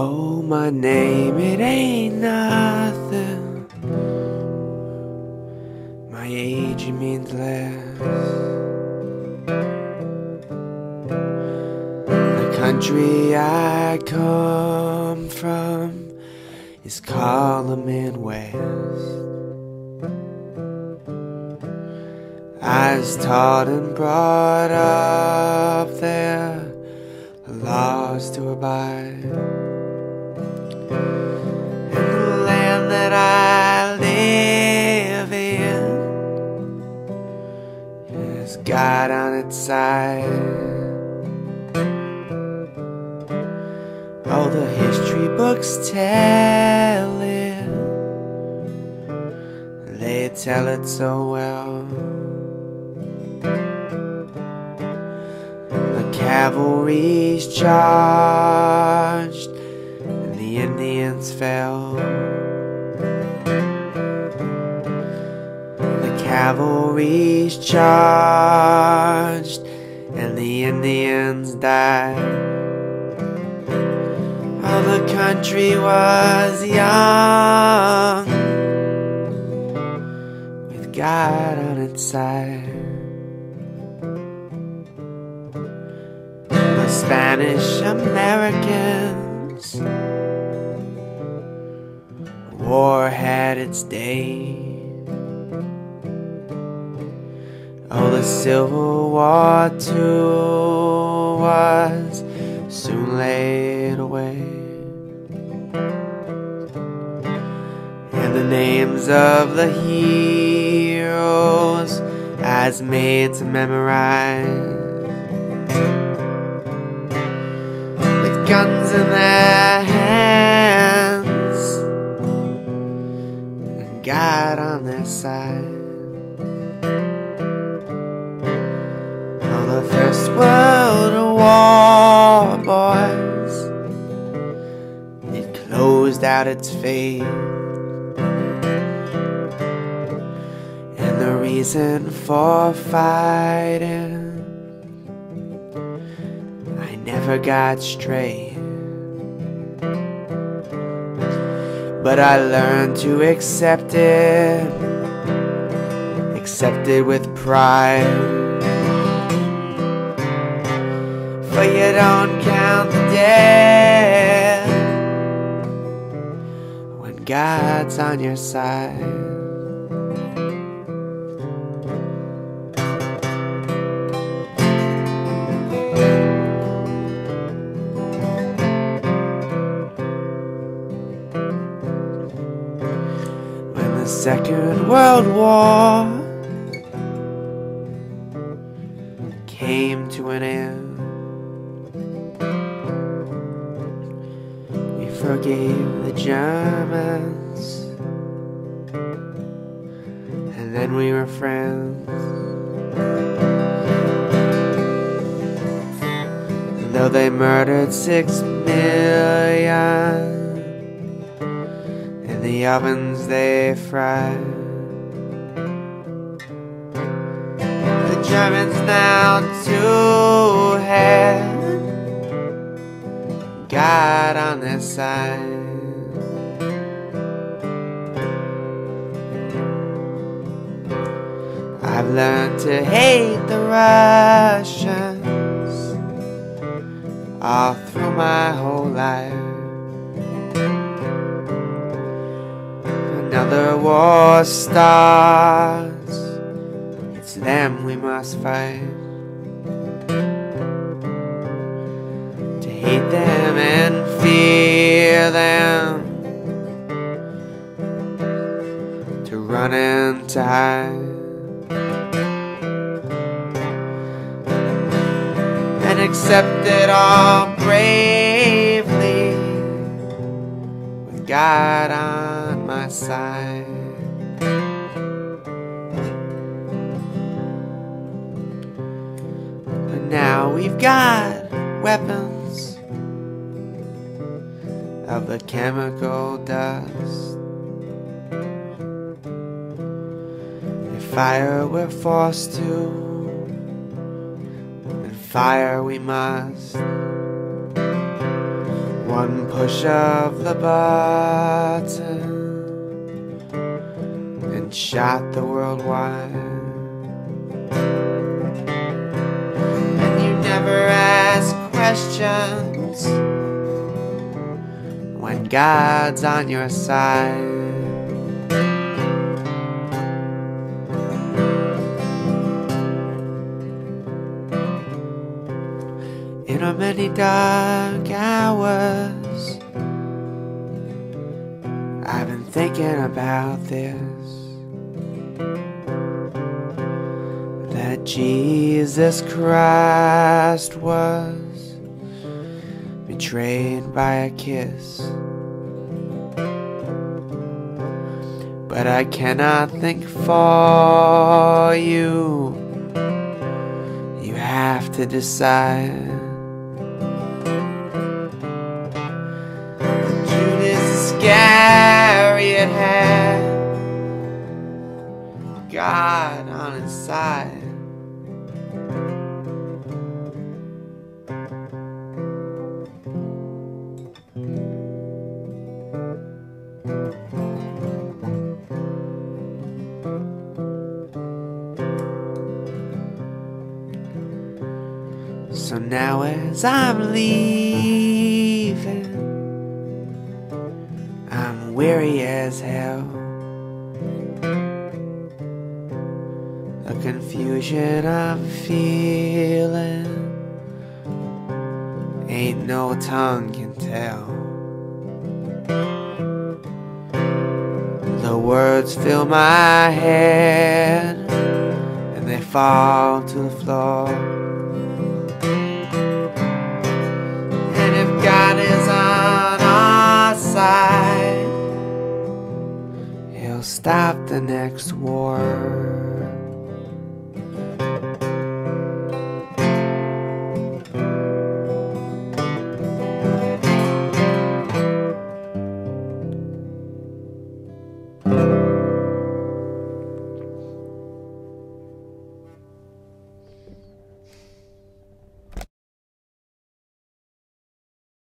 Oh, my name, it ain't nothing. My age, it means less. The country I come from is Coleman West. I was taught and brought up there, the laws to abide. And the land that I live in has God on its side. All the history books tell it, they tell it so well. The cavalry's charged Indians fell. The cavalry charged and the Indians died. All the country was young with God on its side. The Spanish Americans War had its day. Oh, the Civil War too was soon laid away. And the names of the heroes as made to memorize. With guns in their hands God on their side. Oh, the First World War, boys, it closed out its fate. And the reason for fighting, I never got straight. But I learned to accept it, accept it with pride. For you don't count the dead when God's on your side. Second World War came to an end. We forgave the Germans, and then we were friends. Though they murdered six million the ovens they fry. The Germans now too had God on their side. I've learned to hate the Russians all through my whole life. Another war starts, it's them we must fight. To hate them and fear them. to run and hide and accept it all bravely with God on side. But now we've got weapons of the chemical dust. If fire we're forced to, then fire we must. One push of the button and shot the world wide. And you never ask questions when God's on your side. In our many dark hours, I've been thinking about this. Jesus Christ was betrayed by a kiss. But I cannot think for you. You have to decide. Judas Iscariot had God on his side. Now as I'm leaving, I'm weary as hell. The confusion I'm feeling ain't no tongue can tell. The words fill my head and they fall to the floor. The next war.